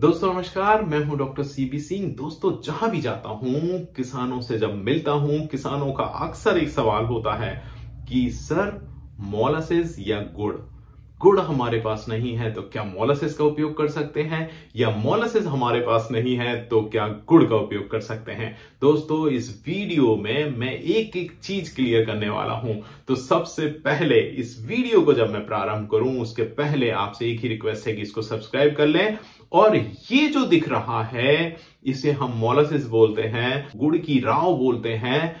दोस्तों, नमस्कार। मैं हूँ डॉक्टर सीबी सिंह। दोस्तों, जहाँ भी जाता हूँ, किसानों से जब मिलता हूँ, किसानों का अक्सर एक सवाल होता है कि, सर, मोलासिस या गुड़? गुड़ हमारे पास नहीं है तो क्या मोलासिस का उपयोग कर सकते हैं? या मोलासिस हमारे पास नहीं है तो क्या गुड़ का उपयोग कर सकते हैं? दोस्तों, इस वीडियो में मैं एक एक चीज़ क्लियर करने वाला हूँ। तो सबसे पहले इस वीडियो को जब मैं प्रारंभ करूँ, उसके पहले आपसे एक ही रिक्वेस्ट है कि इसको सब्सक्राइब कर लें। और ये जो दिख रहा है, इसे हम मोलासिस बोलते हैं, गुड़ की राव बोलते हैं,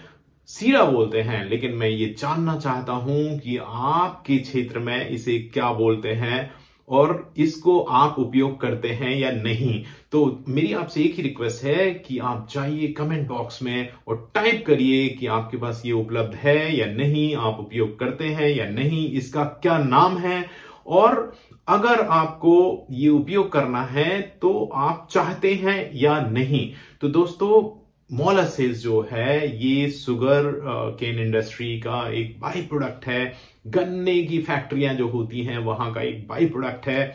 सीरा बोलते हैं। लेकिन मैं ये जानना चाहता हूँ कि आपके क्षेत्र में इसे क्या बोलते हैं और इसको आप उपयोग करते हैं या नहीं। तो मेरी आपसे एक ही रिक्वेस्ट है कि आप जाइए कमेंट बॉक्स में और टाइप करिए कि आपके पास ये उपलब्ध है या नहीं, आप उपयोग करते हैं या नहीं, इसका क्या नाम है। और अगर आपको ये उपयोग करना है तो आप चाहते हैं या नहीं? तो दोस्तों मोलासिस जो है, ये सुगर केन इंडस्ट्री का एक बाई प्रोडक्ट है। गन्ने की फैक्ट्रियाँ जो होती हैं, वहाँ का एक बाई प्रोडक्ट है,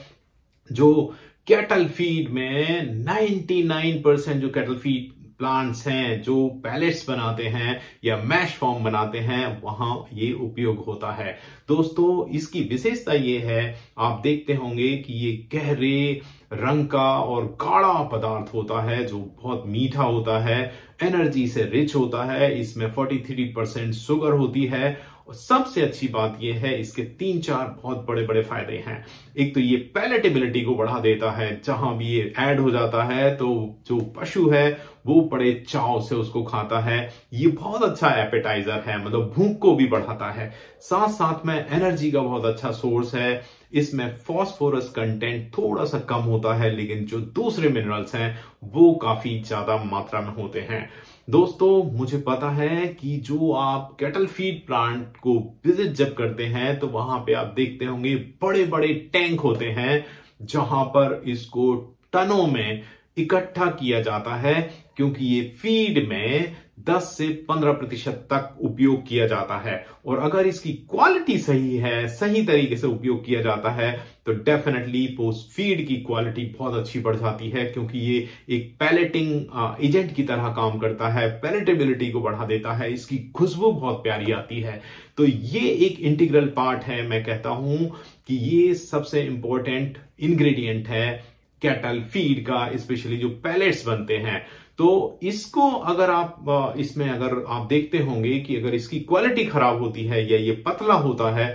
जो कैटल फ़ीड में 99 परसेंट जो कैटल फ़ीड प्लांट्स हैं, जो पैलेट्स बनाते हैं या मैश फॉर्म बनाते हैं, वहाँ ये उपयोग होता है। दोस्तों, इसकी विशेषता ये है, आप देखते होंगे कि ये गहरे रंग का और गाढ़ा पदार्थ होता है, जो बहुत मीठा होता है एनर्जी से रिच होता है, इसमें 43 परसेंट शुगर होती है और सबसे अच्छी बात यह है, इसके तीन चार बहुत बड़े बड़े फ़ायदे हैं। एक तो ये पैलेटेबिलिटी को बढ़ा देता है, जहाँ भी ये ऐड हो जाता है तो जो पशु है, वो बड़े चाव से उसको खाता है। ये बहुत अच्छा एपेटाइजर है मतलब भूख को भी बढ़ाता है। साथ साथ में एनर्जी का बहुत अच्छा सोर्स है। इसमें फॉस्फोरस कंटेंट थोड़ा सा कम होता है, लेकिन जो दूसरे मिनरल्स हैं, वो काफ़ी ज़्यादा मात्रा में होते हैं। दोस्तों, मुझे पता है कि जो आप कैटल फ़ीड प्लांट को विज़िट जब करते हैं तो वहाँ पे आप देखते होंगे बड़े बड़े टैंक होते हैं, जहाँ पर इसको टनों में इकट्ठा किया जाता है, क्योंकि ये फ़ीड में 10 से 15 प्रतिशत तक उपयोग किया जाता है। और अगर इसकी क्वालिटी सही है, सही तरीके से उपयोग किया जाता है तो डेफिनेटली पोस्ट फ़ीड की क्वालिटी बहुत अच्छी बढ़ जाती है, क्योंकि ये एक पैलेटिंग एजेंट की तरह काम करता है पैलेटेबिलिटी को बढ़ा देता है, इसकी खुशबू बहुत प्यारी आती है। तो ये एक इंटीग्रल पार्ट है। मैं कहता हूँ कि ये सबसे इंपॉर्टेंट इंग्रेडिएंट है। कैटल फ़ीड का स्पेशली जो पैलेट्स बनते हैं। तो इसको अगर आप इसमें अगर आप देखते होंगे कि अगर इसकी क्वालिटी खराब होती है या ये पतला होता है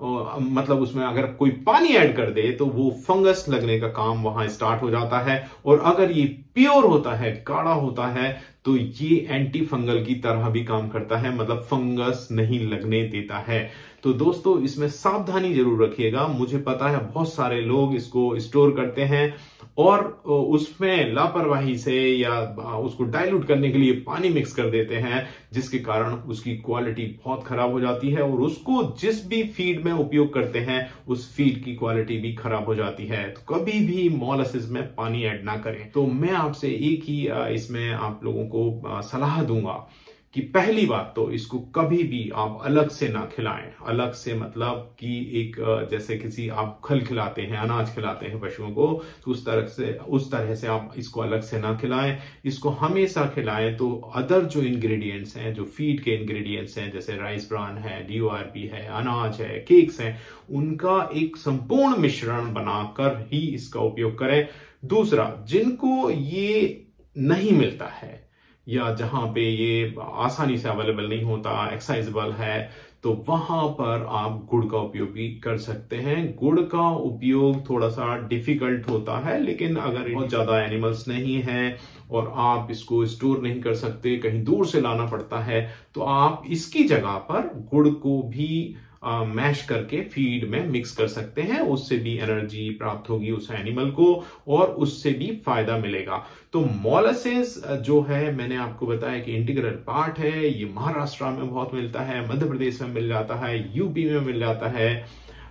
मतलब उसमें अगर कोई पानी ऐड कर दे तो वो फंगस लगने का काम वहाँ स्टार्ट हो जाता है। और अगर ये प्योर होता है, गाढ़ा होता है तो ये एंटी फंगल की तरह भी काम करता है मतलब फंगस नहीं लगने देता है। तो दोस्तों, इसमें सावधानी ज़रूर रखिएगा। मुझे पता है बहुत सारे लोग इसको स्टोर करते हैं। और उसमें लापरवाही से या उसको डाइल्यूट करने के लिए पानी मिक्स कर देते हैं, जिसके कारण उसकी क्वालिटी बहुत खराब हो जाती है और उसको जिस भी फ़ीड में उपयोग करते हैं, उस फ़ीड की क्वालिटी भी खराब हो जाती है। तो कभी भी मोलसिस में पानी ऐड ना करें। तो मैं आपसे एक ही इसमें आप लोगों को सलाह दूँगा। कि पहली बात तो इसको कभी भी आप अलग से ना खिलाएँ। अलग से मतलब कि एक जैसे किसी आप खल खिलाते हैं, अनाज खिलाते हैं पशुओं को तो उस तरह से, उस तरह से आप इसको अलग से ना खिलाएँ। इसको हमेशा खिलाएँ तो अदर जो इंग्रेडिएंट्स हैं, जो फ़ीड के इंग्रेडिएंट्स हैं, जैसे राइस ब्रान है डीओआरपी है, अनाज है केक्स हैं, उनका एक संपूर्ण मिश्रण बनाकर ही इसका उपयोग करें। दूसरा, जिनको ये नहीं मिलता है या जहाँ पे ये आसानी से अवेलेबल नहीं होता एक्साइजेबल है तो वहाँ पर आप गुड़ का उपयोग भी कर सकते हैं। गुड़ का उपयोग थोड़ा सा डिफ़िकल्ट होता है, लेकिन अगर बहुत ज़्यादा एनिमल्स नहीं है और आप इसको स्टोर नहीं कर सकते, कहीं दूर से लाना पड़ता है तो आप इसकी जगह पर गुड़ को भी मैश करके फ़ीड में मिक्स कर सकते हैं। उससे भी एनर्जी प्राप्त होगी उस एनिमल को और उससे भी फ़ायदा मिलेगा। तो मोलसेस जो है मैंने आपको बताया कि इंटीग्रल पार्ट है। ये महाराष्ट्र में बहुत मिलता है मध्य प्रदेश में मिल जाता है यूपी में मिल जाता है।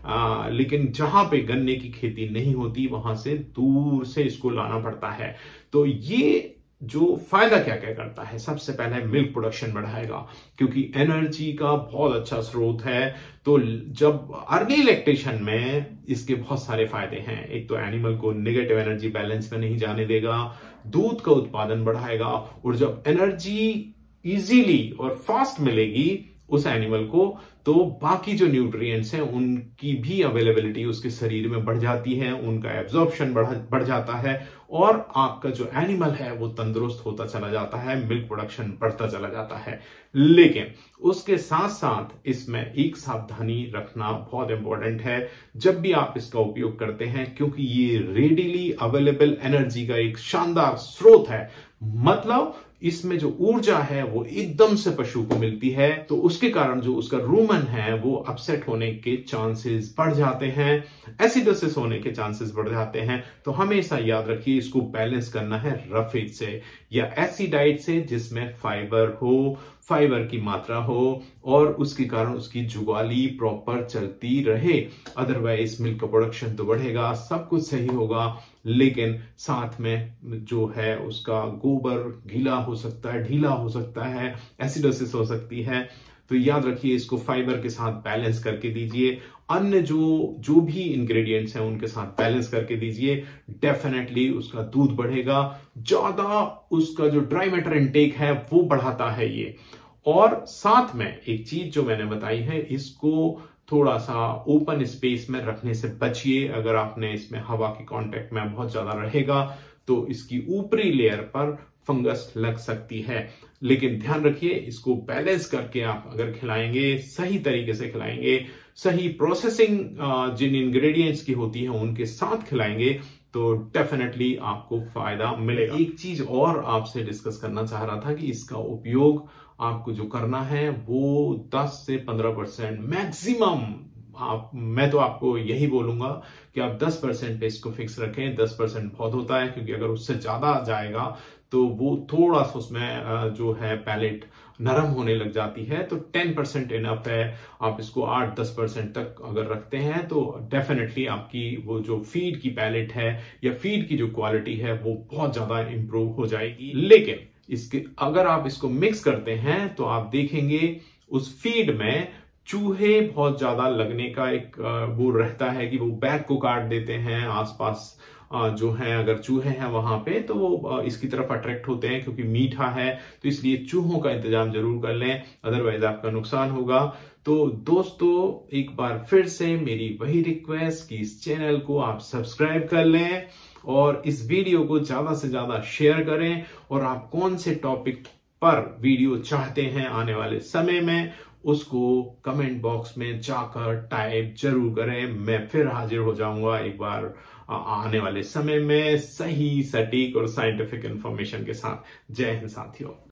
आ, लेकिन जहाँ पे गन्ने की खेती नहीं होती वहाँ से दूर से इसको लाना पड़ता है। तो ये जो फ़ायदा क्या क्या करता है? सबसे पहले मिल्क प्रोडक्शन बढ़ाएगा, क्योंकि एनर्जी का बहुत अच्छा स्रोत है। तो जब अर्ली इलेक्ट्रेशन में इसके बहुत सारे फ़ायदे हैं। एक तो एनिमल को नेगेटिव एनर्जी बैलेंस में नहीं जाने देगा, दूध का उत्पादन बढ़ाएगा, और जब एनर्जी इजीली और फास्ट मिलेगी उस एनिमल को तो बाकी जो न्यूट्रिएंट्स हैं, उनकी भी अवेलेबिलिटी उसके शरीर में बढ़ जाती है, उनका एब्जॉर्प्शन बढ़ बढ़ जाता है और आपका जो एनिमल है, वो तंदुरुस्त होता चला जाता है मिल्क प्रोडक्शन बढ़ता चला जाता है। लेकिन उसके साथ साथ इसमें एक सावधानी रखना बहुत इंपॉर्टेंट है। जब भी आप इसका उपयोग करते हैं, क्योंकि ये रेडिली अवेलेबल एनर्जी का एक शानदार स्रोत है। मतलब इसमें जो ऊर्जा है, वो एकदम से पशु को मिलती है। तो उसके कारण जो उसका रूमन है, वो अपसेट होने के चांसेस बढ़ जाते हैं। एसिडोसिस होने के चांसेस बढ़ जाते हैं। तो हमेशा याद रखिए, इसको बैलेंस करना है रफेज से या ऐसी डाइट से, जिसमें फाइबर हो फाइबर की मात्रा हो, और उसके कारण उसकी जुगाली प्रॉपर चलती रहे। अदरवाइज़ मिल्क का प्रोडक्शन तो बढ़ेगा, सब कुछ सही होगा। लेकिन साथ में जो है, उसका गोबर गीला हो सकता है, ढीला हो सकता है एसिडोसिस हो सकती है। तो याद रखिए, इसको फाइबर के साथ बैलेंस करके दीजिए। अन्य जो जो भी इंग्रेडिएंट्स हैं, उनके साथ बैलेंस करके दीजिए। डेफिनेटली उसका दूध बढ़ेगा। ज़्यादा उसका जो ड्राई मैटर इनटेक है, वो बढ़ाता है ये। और साथ में एक चीज़ जो मैंने बताई है, इसको थोड़ा सा ओपन स्पेस में रखने से बचिए। अगर आपने इसमें हवा के कांटेक्ट में बहुत ज़्यादा रहेगा तो इसकी ऊपरी लेयर पर फंगस लग सकती है। लेकिन ध्यान रखिए, इसको बैलेंस करके आप अगर खिलाएँगे, सही तरीके से खिलाएँगे, सही प्रोसेसिंग जिन इंग्रेडिएंट्स की होती है, उनके साथ खिलाएँगे तो डेफिनेटली आपको फ़ायदा मिलेगा। एक चीज़ और आपसे डिस्कस करना चाह रहा था कि इसका उपयोग आपको जो करना है, वो 10 से 15 परसेंट मैक्सिमम आप, मैं तो आपको यही बोलूँगा कि आप 10 परसेंट पे इसको फिक्स रखें। 10 परसेंट बहुत होता है, क्योंकि अगर उससे ज़्यादा जाएगा तो वो थोड़ा सा उसमें जो है पैलेट नरम होने लग जाती है तो 10 परसेंट इनफ है। आप इसको 8-10 परसेंट तक अगर रखते हैं तो डेफिनेटली आपकी वो जो फ़ीड की पैलेट है या फ़ीड की जो क्वालिटी है, वो बहुत ज़्यादा इंप्रूव हो जाएगी। लेकिन इसके, अगर आप इसको मिक्स करते हैं तो आप देखेंगे उस फ़ीड में चूहे बहुत ज़्यादा लगने का एक वो रहता है कि वो बैग को काट देते हैं, आसपास जो है, अगर चूहे हैं वहाँ पे तो वो इसकी तरफ़ अट्रैक्ट होते हैं क्योंकि मीठा है तो इसलिए चूहों का इंतज़ाम ज़रूर कर लें अदरवाइज़ आपका नुकसान होगा। तो दोस्तों, एक बार फिर से मेरी वही रिक्वेस्ट कि इस चैनल को आप सब्सक्राइब कर लें और इस वीडियो को ज़्यादा से ज़्यादा शेयर करें और आप कौन से टॉपिक पर वीडियो चाहते हैं आने वाले समय में, उसको कमेंट बॉक्स में जाकर टाइप ज़रूर करें। मैं फिर हाजिर हो जाऊँगा एक बार आने वाले समय में सही सटीक और साइंटिफिक इंफॉर्मेशन के साथ। जय हिंद साथियों।